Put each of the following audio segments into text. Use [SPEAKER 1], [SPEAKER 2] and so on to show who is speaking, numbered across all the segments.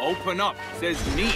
[SPEAKER 1] Open up, says me.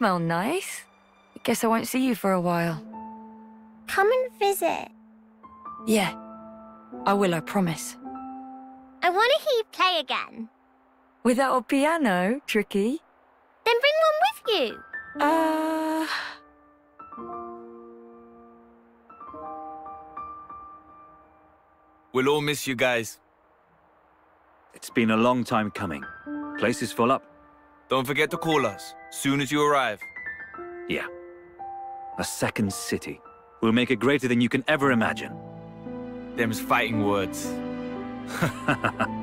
[SPEAKER 2] Smell nice. I Guess I won't see you for a while.
[SPEAKER 3] Come and visit.
[SPEAKER 2] Yeah, I will, I promise.
[SPEAKER 3] I want to hear you play again.
[SPEAKER 2] Without a piano, tricky.
[SPEAKER 3] Then bring one with you.
[SPEAKER 2] Uh...
[SPEAKER 1] We'll all miss you guys.
[SPEAKER 4] It's been a long time coming. Place is full up.
[SPEAKER 1] Don't forget to call us, soon as you arrive.
[SPEAKER 4] Yeah. A second city. We'll make it greater than you can ever imagine.
[SPEAKER 1] Them's fighting words.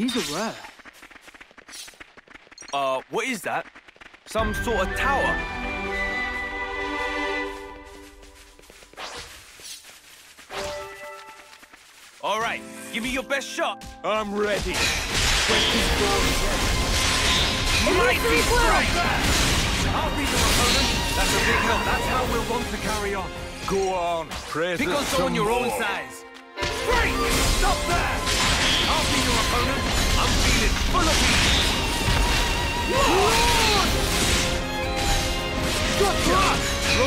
[SPEAKER 5] these are rare.
[SPEAKER 1] Uh, what is that? Some sort of tower? All right, give me your best shot.
[SPEAKER 6] I'm ready.
[SPEAKER 1] Mighty strike! I'll be your opponent. That's a big help. That's how we'll want to carry on.
[SPEAKER 6] Go on, praise
[SPEAKER 1] Pick on someone your own size. Great! Stop there! Full of.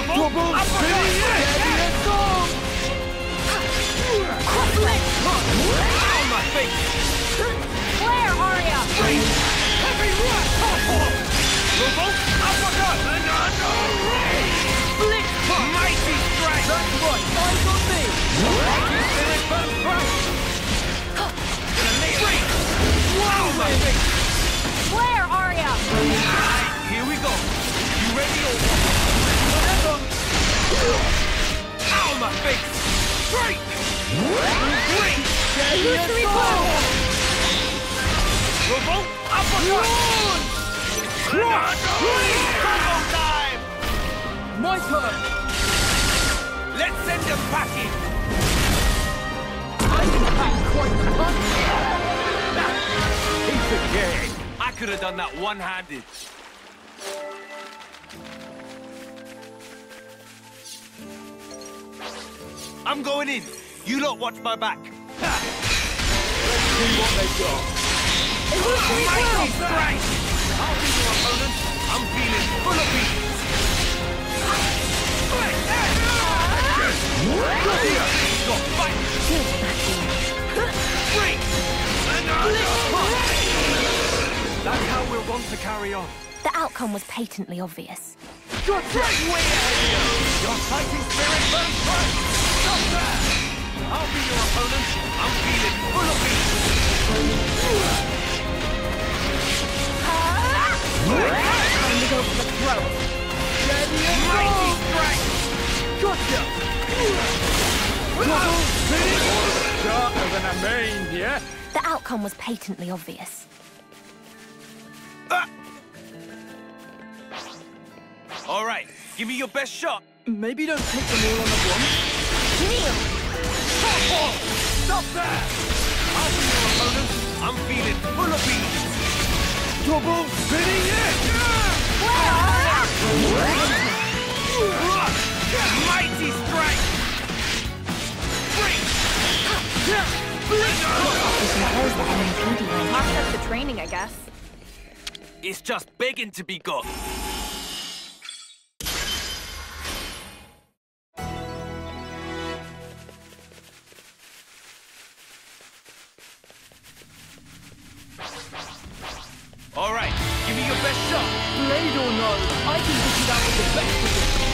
[SPEAKER 1] Double Ow, my face!
[SPEAKER 7] Where, Arya?
[SPEAKER 1] Heavy rush! Revolt! Revolt! Combo time!
[SPEAKER 5] My turn!
[SPEAKER 1] Let's send them packing!
[SPEAKER 5] I can pack quite the punch!
[SPEAKER 1] Piece of cake! I could have done that one-handed. I'm going in. You lot watch my back. Ha!
[SPEAKER 6] See what they got.
[SPEAKER 1] Mighty strike! I'll be your opponent. I'm feeling full of beans. Got fight. Three. That's how we'll want to carry on.
[SPEAKER 8] The outcome was patently obvious.
[SPEAKER 1] Good way ahead of. Your fighting spirit burns bright. Stop there. I'll be your opponent. I'm feeling full of beans.
[SPEAKER 6] Sharper than a main, yeah?
[SPEAKER 8] The outcome was patently obvious.
[SPEAKER 1] All right, give me your best shot.
[SPEAKER 9] Maybe don't take them all on at once.
[SPEAKER 1] Stop there. I'll be your opponent. I'm feeling full of beans.
[SPEAKER 9] Double spinning it!
[SPEAKER 1] Mighty strength. Three.
[SPEAKER 7] Marked up the training, I guess.
[SPEAKER 1] It's just begging to be got. All right, give me your best shot.
[SPEAKER 9] Blade or no, I can pick it out with the best of it.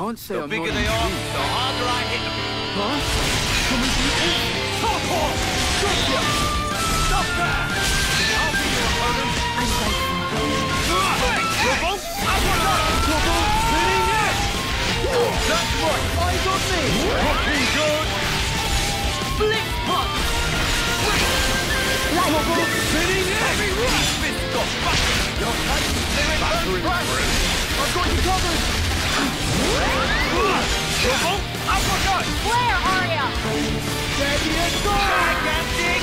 [SPEAKER 9] can't say
[SPEAKER 1] The
[SPEAKER 9] I'm
[SPEAKER 1] bigger
[SPEAKER 9] not
[SPEAKER 1] they are, the harder I hit them.
[SPEAKER 9] Huh? Can we do this?
[SPEAKER 1] Teleport! Gotcha! Stop there! I'll be your opponent.
[SPEAKER 8] I'm grateful.
[SPEAKER 1] Double uppercut! Double spinning it! That's right!
[SPEAKER 9] Eyes on me!
[SPEAKER 1] Looking good!
[SPEAKER 9] Blitz punch!
[SPEAKER 1] Double spinning it! Heavy right! Fist got bucket! Your tight spirit burns bright!
[SPEAKER 9] I've got you covered!
[SPEAKER 1] Uppercut!
[SPEAKER 9] Steady and go!
[SPEAKER 1] Gigantic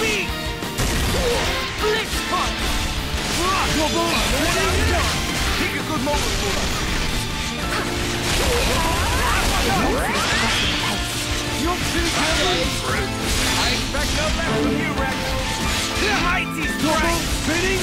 [SPEAKER 1] beat!
[SPEAKER 9] Blitz punch!
[SPEAKER 1] Take a good moment
[SPEAKER 9] too good!
[SPEAKER 1] I expect no less from you, Rex. Mighty strength!
[SPEAKER 9] Spinning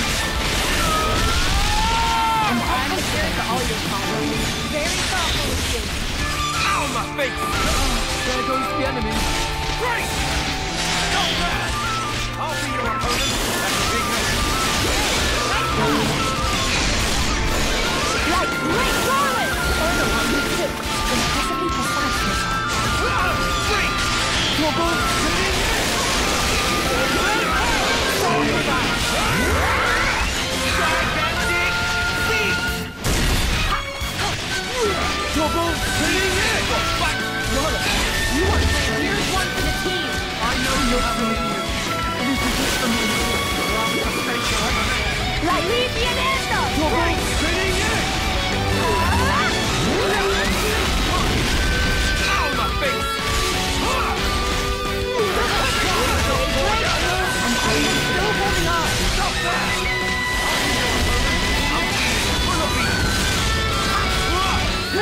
[SPEAKER 7] prepared all your problems. Very thoughtful of you.
[SPEAKER 1] Ow, my face!
[SPEAKER 5] There goes the enemy.
[SPEAKER 1] Great! I'll be your opponent. That's a big man.
[SPEAKER 7] Like the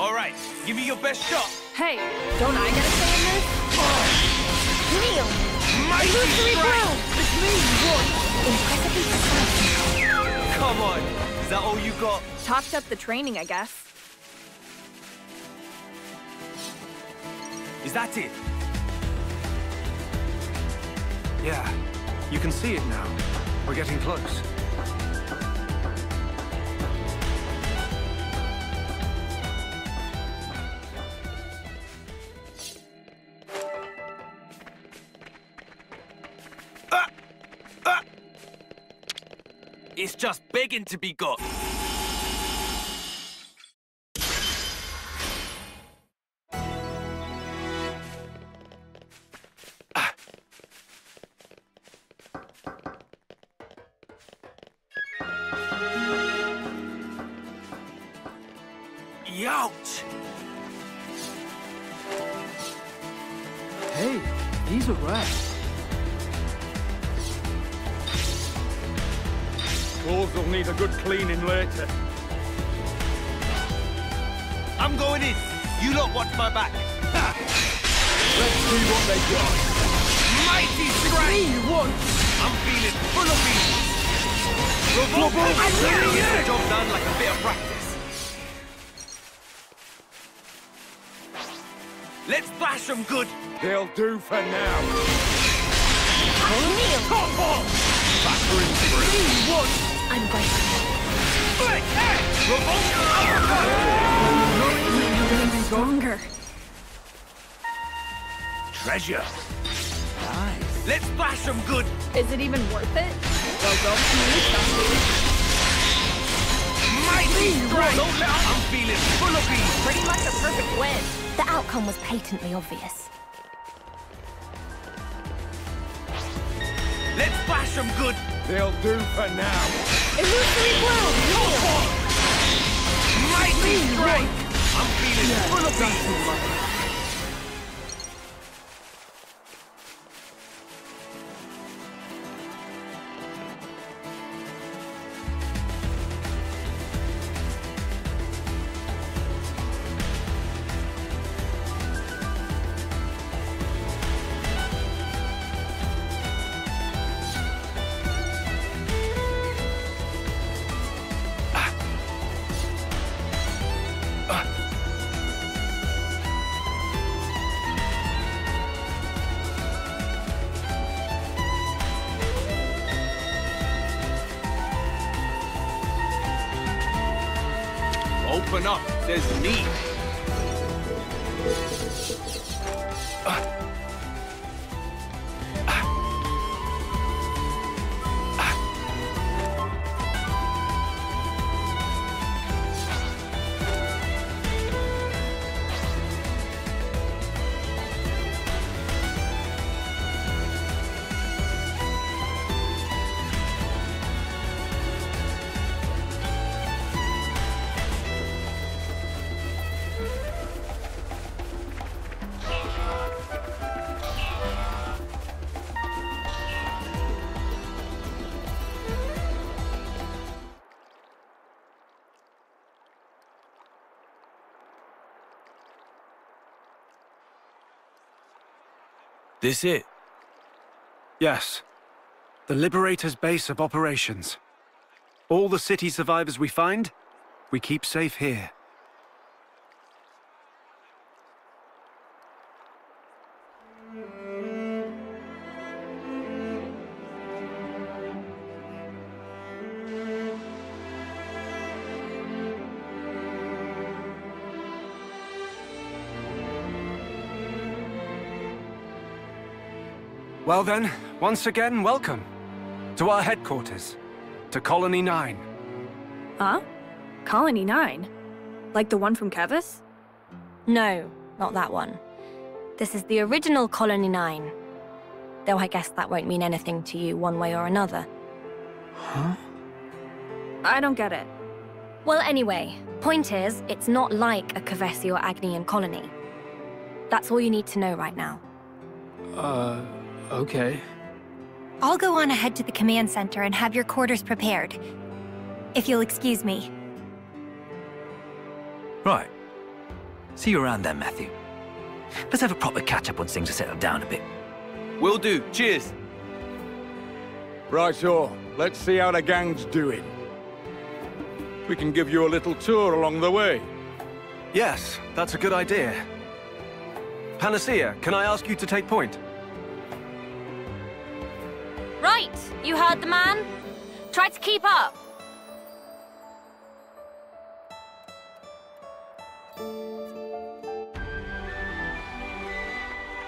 [SPEAKER 7] All
[SPEAKER 1] right, give me your best shot.
[SPEAKER 7] Hey, don't I get a say in this? Oh.
[SPEAKER 3] Kneel!
[SPEAKER 1] Mighty
[SPEAKER 3] Illusory blow!
[SPEAKER 1] It's me?
[SPEAKER 3] Impressively precise.
[SPEAKER 1] Come on, is that all you got?
[SPEAKER 7] Topped up the training, I guess.
[SPEAKER 1] Is that it?
[SPEAKER 5] Yeah, you can see it now. We're getting close.
[SPEAKER 1] To be got.
[SPEAKER 6] See what they got.
[SPEAKER 1] Mighty strike! I'm feeling full of beans. Revolt! I'm
[SPEAKER 6] really
[SPEAKER 1] Get the
[SPEAKER 6] in.
[SPEAKER 1] job done like a bit of practice. Let's thrash them good.
[SPEAKER 6] They'll do for now.
[SPEAKER 3] Kneel!
[SPEAKER 6] Battering free.
[SPEAKER 3] I'm grateful.
[SPEAKER 1] Flick! Hey! Revolt! Uppercut!
[SPEAKER 7] Stronger.
[SPEAKER 1] Treasure. Nice. Let's thrash them good.
[SPEAKER 7] Is it even worth it? Well, don't you something.
[SPEAKER 1] Mighty strike! I'm feeling full of beans.
[SPEAKER 7] Pretty much a perfect win.
[SPEAKER 3] The outcome was patently obvious.
[SPEAKER 1] Let's thrash them good.
[SPEAKER 6] They'll do for now.
[SPEAKER 3] Illusory blow!
[SPEAKER 1] Mighty strike! I'm feeling full of beans. Open up, says me. This it?
[SPEAKER 5] Yes. The Liberator's base of operations. All the city survivors we find, we keep safe here. Well then, once again, welcome. To our headquarters. To Colony 9.
[SPEAKER 7] Huh? Colony 9? Like the one from Keves?
[SPEAKER 3] No, not that one. This is the original Colony 9. Though I guess that won't mean anything to you one way or another. Huh?
[SPEAKER 7] I don't get it.
[SPEAKER 3] Well, anyway, point is, it's not like a Kevesi or Agnian colony. That's all you need to know right now.
[SPEAKER 9] Uh, okay.
[SPEAKER 10] I'll go on ahead to the command center and have your quarters prepared. If you'll excuse me.
[SPEAKER 4] Right. See you around then, Matthew. Let's have a proper catch-up once things are settled down a bit.
[SPEAKER 1] Will do. Cheers.
[SPEAKER 6] Right, so let's see how the gang's doing. We can give you a little tour along the way.
[SPEAKER 5] Yes, that's a good idea. Panacea, can I ask you to take point?
[SPEAKER 3] You heard the man. Try to keep up.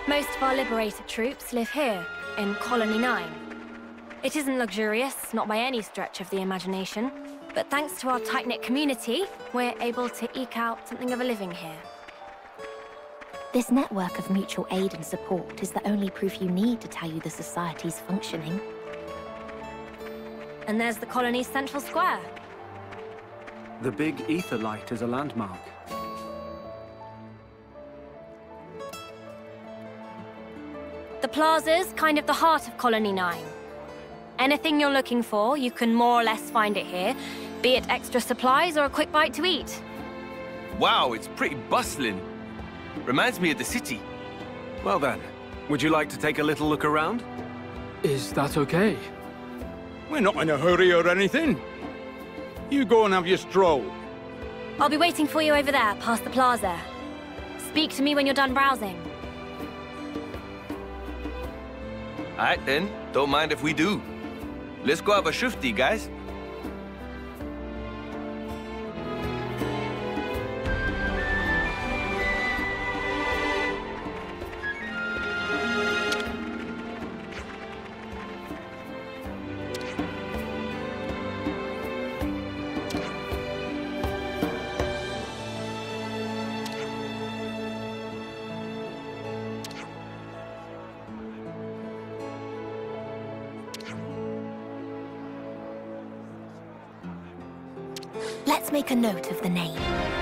[SPEAKER 3] Most of our liberated troops live here, in Colony 9. It isn't luxurious, not by any stretch of the imagination, but thanks to our tight-knit community, we're able to eke out something of a living here.
[SPEAKER 8] This network of mutual aid and support is the only proof you need to tell you the society's functioning.
[SPEAKER 3] And there's the colony's central square.
[SPEAKER 5] The big ether light is a landmark.
[SPEAKER 3] The plaza's kind of the heart of Colony 9. Anything you're looking for, you can more or less find it here, be it extra supplies or a quick bite to eat.
[SPEAKER 1] Wow, it's pretty bustling. Reminds me of the city.
[SPEAKER 5] Well then, would you like to take a little look around?
[SPEAKER 9] Is that okay?
[SPEAKER 6] We're not in a hurry or anything. You go and have your stroll.
[SPEAKER 3] I'll be waiting for you over there, past the plaza. Speak to me when you're done browsing.
[SPEAKER 1] Alright then, don't mind if we do. Let's go have a shifty, guys.
[SPEAKER 8] Let's make a note of the name.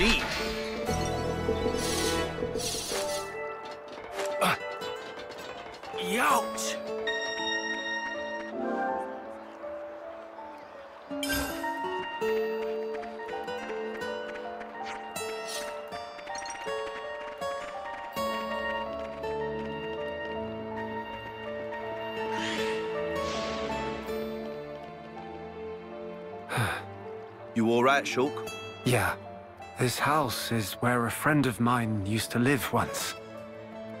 [SPEAKER 1] Says me. Uh, Youch! You alright, Shulk?
[SPEAKER 5] Yeah. This house is where a friend of mine used to live once.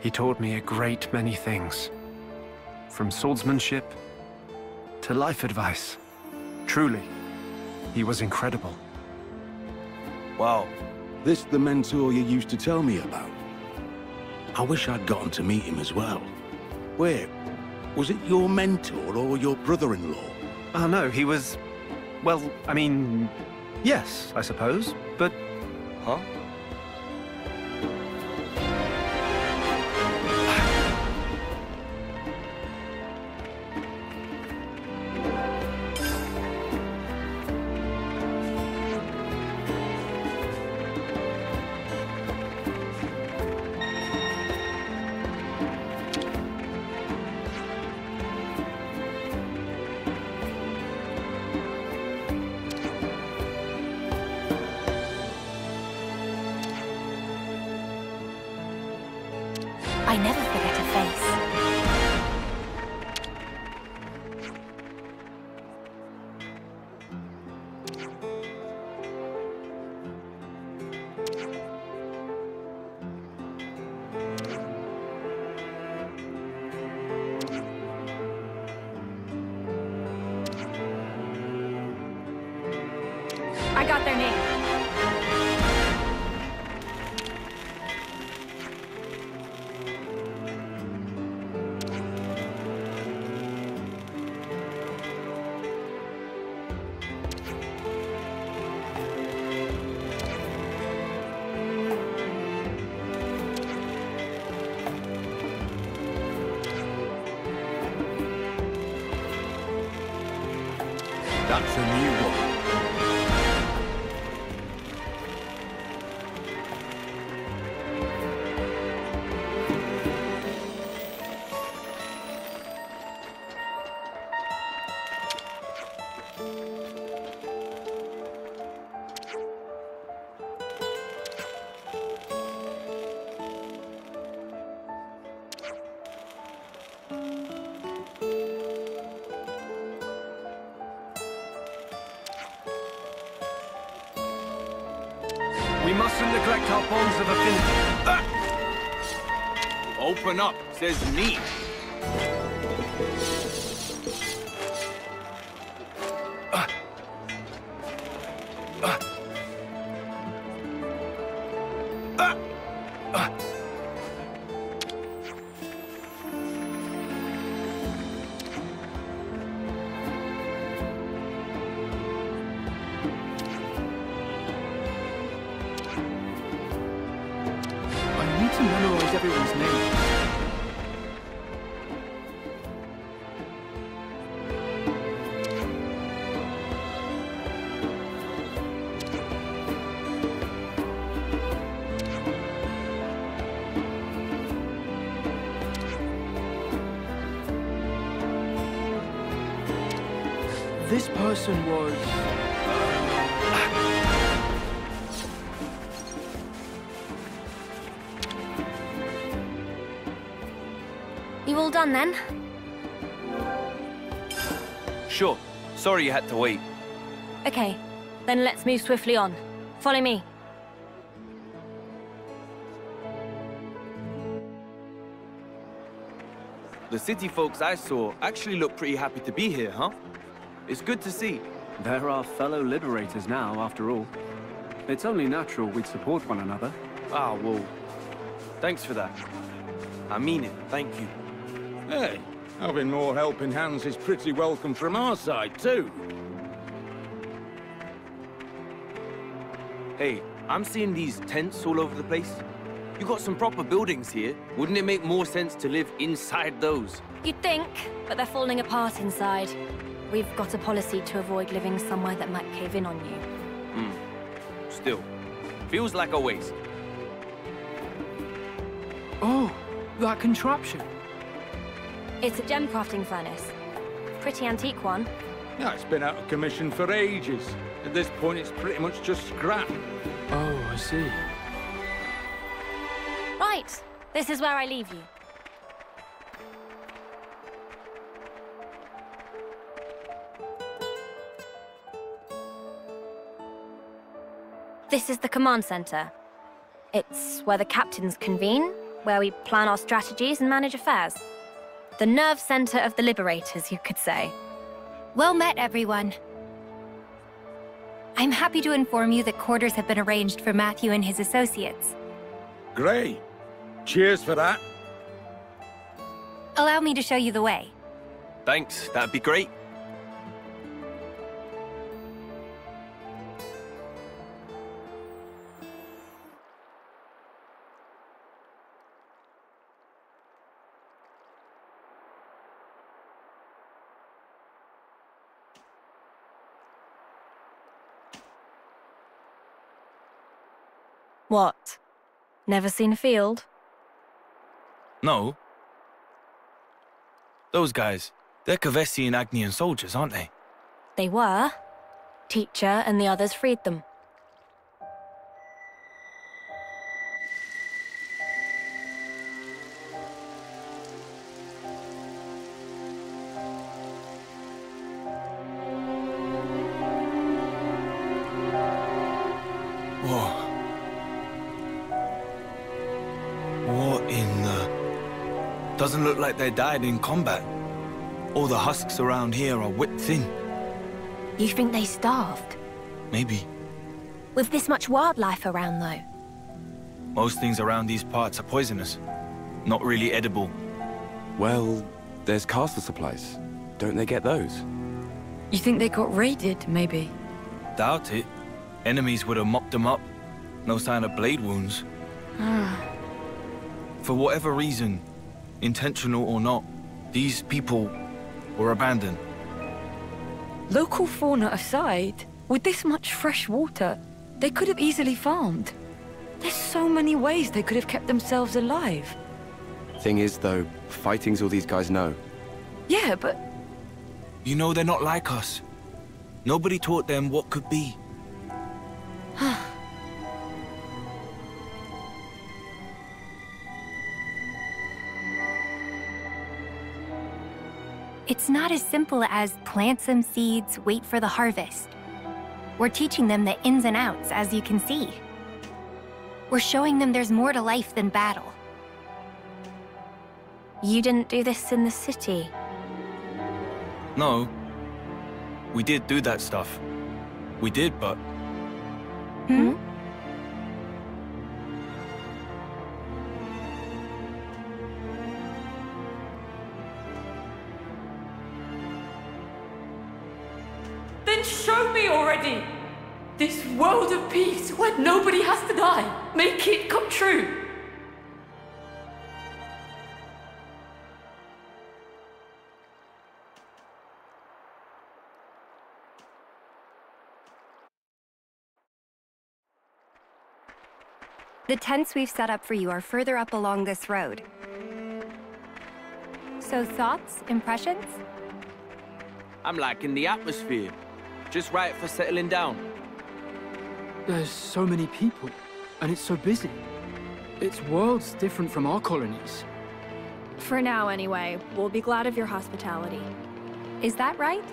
[SPEAKER 5] He taught me a great many things. From swordsmanship to life advice. Truly, he was incredible.
[SPEAKER 1] Wow.
[SPEAKER 11] This the mentor you used to tell me about? I wish I'd gotten to meet him as well. Wait, was it your mentor or your brother-in-law?
[SPEAKER 5] Oh no, he was... Well, I mean... Yes, I suppose, but...
[SPEAKER 1] Huh?
[SPEAKER 8] I never forget
[SPEAKER 5] We mustn't neglect our bonds of affinity. Ah!
[SPEAKER 1] Open up, says me.
[SPEAKER 3] You all done then?
[SPEAKER 1] Sure. Sorry you had to wait.
[SPEAKER 3] Okay, then let's move swiftly on. Follow me.
[SPEAKER 1] The city folks I saw actually look pretty happy to be here, huh? It's good to see.
[SPEAKER 5] They're our fellow liberators now, after all. It's only natural we'd support one another.
[SPEAKER 1] Ah, well, thanks for that. I mean it, thank you.
[SPEAKER 6] Hey, having more helping hands is pretty welcome from our side, too.
[SPEAKER 1] Hey, I'm seeing these tents all over the place. You got some proper buildings here. Wouldn't it make more sense to live inside those?
[SPEAKER 3] You'd think, but they're falling apart inside. We've got a policy to avoid living somewhere that might cave in on you.
[SPEAKER 1] Hmm. Still, feels like a waste.
[SPEAKER 9] Oh, that contraption.
[SPEAKER 3] It's a gem crafting furnace. Pretty antique one.
[SPEAKER 6] Yeah, it's been out of commission for ages. At this point, it's pretty much just scrap.
[SPEAKER 9] Oh, I see.
[SPEAKER 3] Right, this is where I leave you. This is the command center. It's where the captains convene, where we plan our strategies and manage affairs. The nerve center of the Liberators, you could say.
[SPEAKER 10] Well met, everyone. I'm happy to inform you that quarters have been arranged for Matthew and his associates.
[SPEAKER 6] Great. Cheers for that.
[SPEAKER 10] Allow me to show you the way.
[SPEAKER 1] Thanks, that'd be great.
[SPEAKER 3] What? Never seen a field?
[SPEAKER 12] No. Those guys, they're Kevesi and Agnian soldiers, aren't they?
[SPEAKER 3] They were. Teacher and the others freed them.
[SPEAKER 12] Doesn't look like they died in combat. All the husks around here are whipped thin.
[SPEAKER 8] You think they starved?
[SPEAKER 12] Maybe.
[SPEAKER 8] With this much wildlife around, though.
[SPEAKER 12] Most things around these parts are poisonous. Not really edible.
[SPEAKER 13] Well, there's castle supplies. Don't they get those?
[SPEAKER 2] You think they got raided, maybe?
[SPEAKER 12] Doubt it. Enemies would have mopped them up. No sign of blade wounds.
[SPEAKER 2] Ah.
[SPEAKER 12] For whatever reason, intentional or not, these people were abandoned.
[SPEAKER 2] Local fauna aside, with this much fresh water, they could have easily farmed. There's so many ways they could have kept themselves alive.
[SPEAKER 13] Thing is, though, fighting's all these guys know.
[SPEAKER 2] Yeah, but
[SPEAKER 12] You know they're not like us. Nobody taught them what could be.
[SPEAKER 8] It's not as simple as plant some seeds, wait for the harvest. We're teaching them the ins and outs, as you can see. We're showing them there's more to life than battle.
[SPEAKER 3] You didn't do this in the city.
[SPEAKER 12] No. We did do that stuff. We did, but
[SPEAKER 8] Hmm?
[SPEAKER 14] Then show me already! This world of peace where nobody has to die. Make it come true.
[SPEAKER 15] The tents we've set up for you are further up along this road. So thoughts, impressions?
[SPEAKER 1] I'm liking the atmosphere. Just right for settling down.
[SPEAKER 9] There's so many people, and it's so busy. It's worlds different from our colonies.
[SPEAKER 7] For now, anyway. We'll be glad of your hospitality.
[SPEAKER 15] Is that right?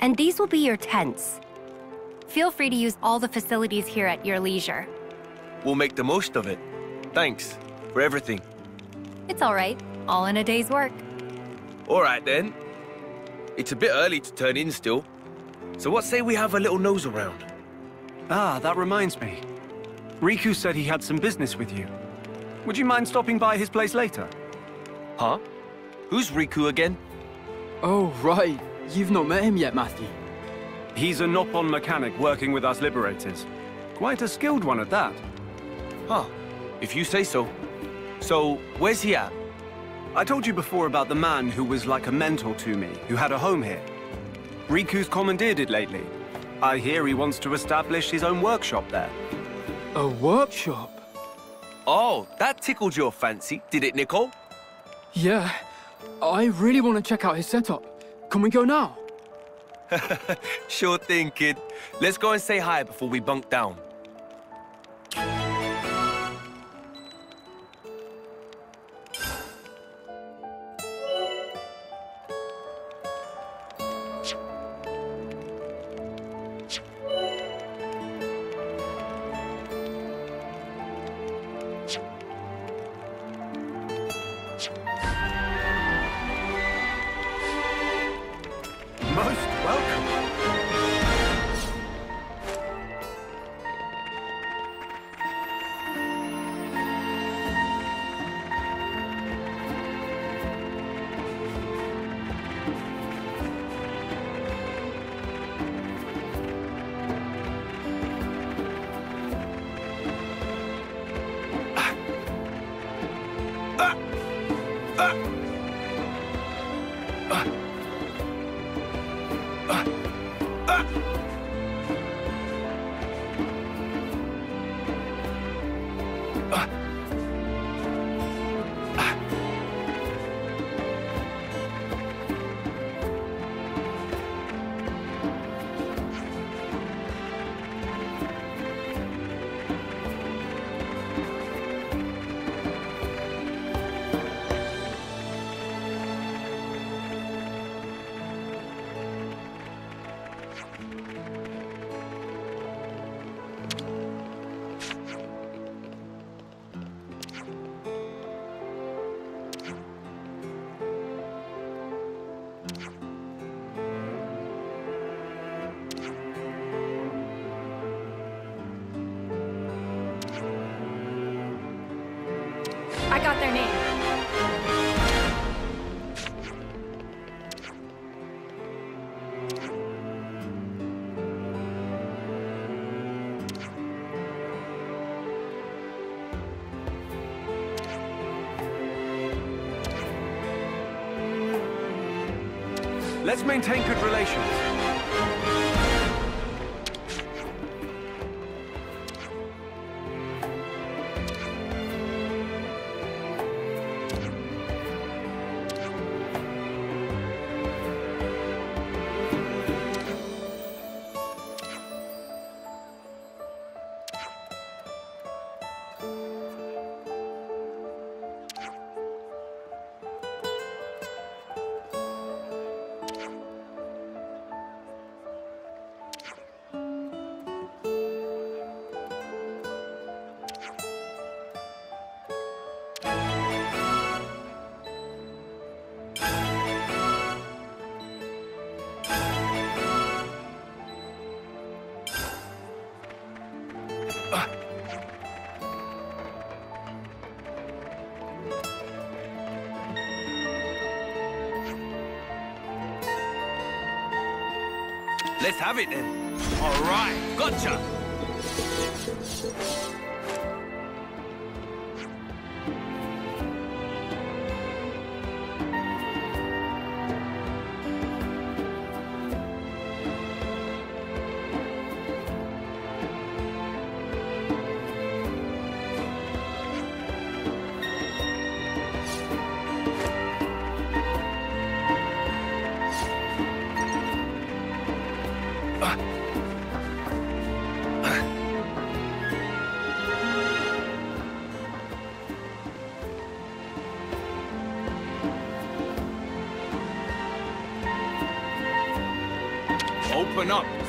[SPEAKER 15] And these will be your tents. Feel free to use all the facilities here at your leisure.
[SPEAKER 1] We'll make the most of it. Thanks for everything.
[SPEAKER 15] It's all right. All in a day's work.
[SPEAKER 1] All right then. It's a bit early to turn in still. So what say we have a little nose around?
[SPEAKER 5] Ah, that reminds me. Riku said he had some business with you. Would you mind stopping by his place later?
[SPEAKER 1] Huh? Who's Riku again?
[SPEAKER 9] Oh, right. You've not met him yet, Matthew.
[SPEAKER 5] He's a Nopon mechanic working with us liberators. Quite a skilled one at that.
[SPEAKER 1] Huh. If you say so. So, where's he at?
[SPEAKER 5] I told you before about the man who was like a mentor to me, who had a home here. Riku's commandeered it lately. I hear he wants to establish his own workshop there.
[SPEAKER 9] A workshop?
[SPEAKER 1] Oh, that tickled your fancy, did it, Nikol?
[SPEAKER 9] Yeah. I really want to check out his setup. Can we go now?
[SPEAKER 1] sure thing, kid. Let's go and say hi before we bunk down.
[SPEAKER 16] Got their name.
[SPEAKER 5] Let's maintain good relations.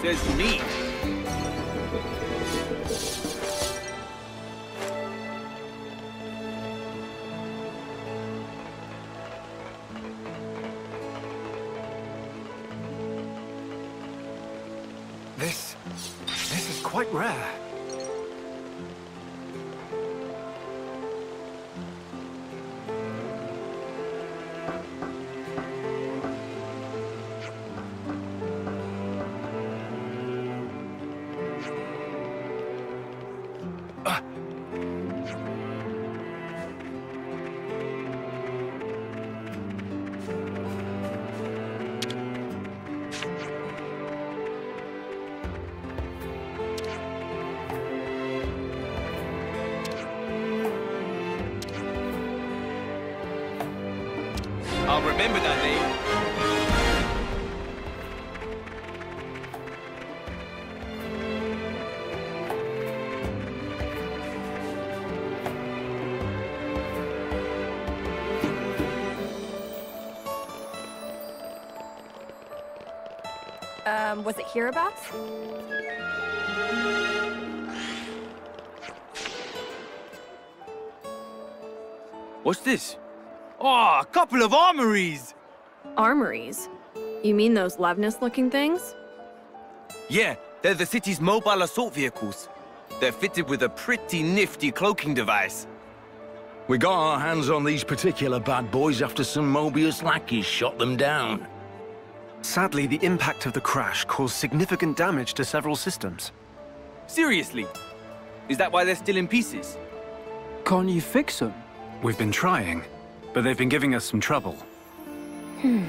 [SPEAKER 1] Says me.
[SPEAKER 16] Um, was it hereabouts?
[SPEAKER 1] What's this? Oh, a couple of armories!
[SPEAKER 7] Armories? You mean those Levnis-looking things?
[SPEAKER 1] Yeah, they're the city's mobile assault vehicles. They're fitted with a pretty nifty cloaking device.
[SPEAKER 11] We got our hands on these particular bad boys after some Moebius lackeys shot them down.
[SPEAKER 5] Sadly, the impact of the crash caused significant damage to several systems.
[SPEAKER 1] Seriously? Is that why they're still in pieces?
[SPEAKER 9] Can't you fix them?
[SPEAKER 5] We've been trying, but they've been giving us some trouble.
[SPEAKER 7] Hmm.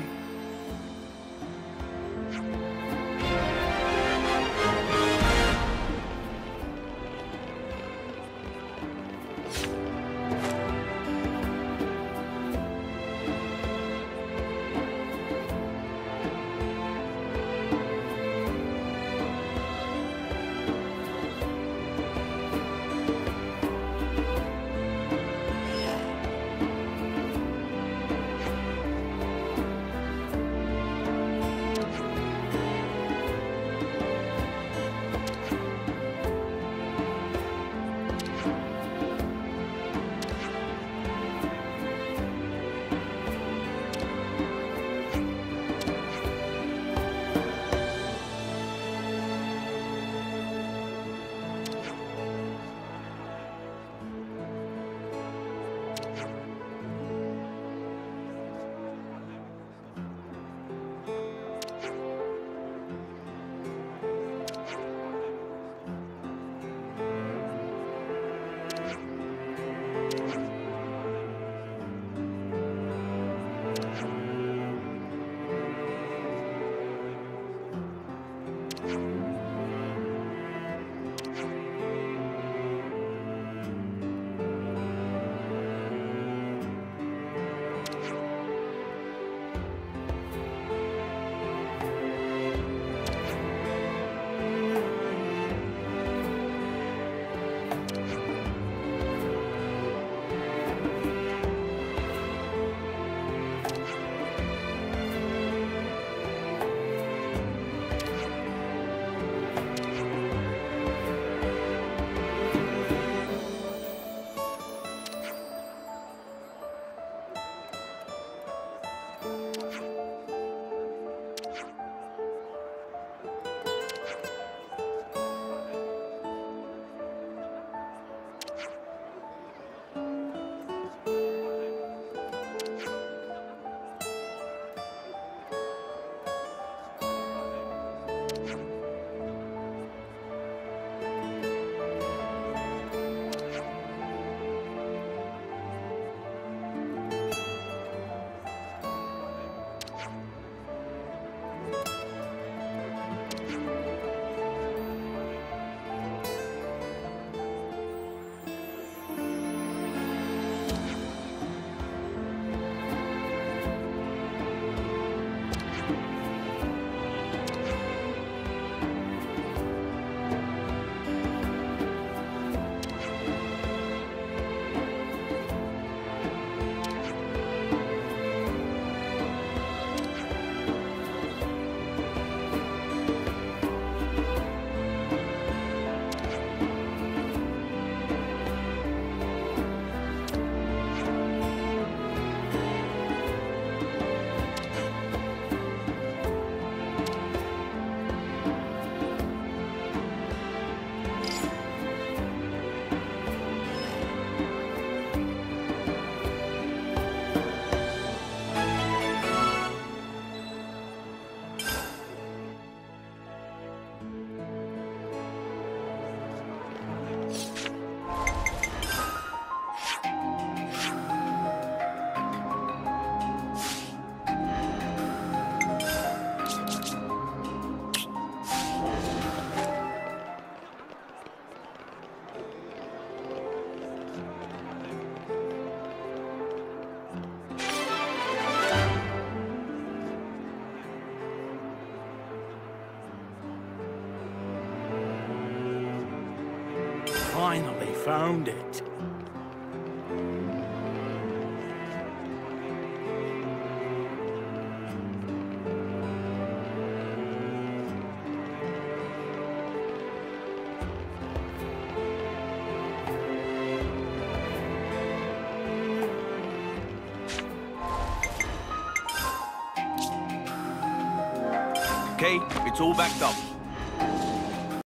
[SPEAKER 6] Found it.
[SPEAKER 1] Okay, it's all backed up.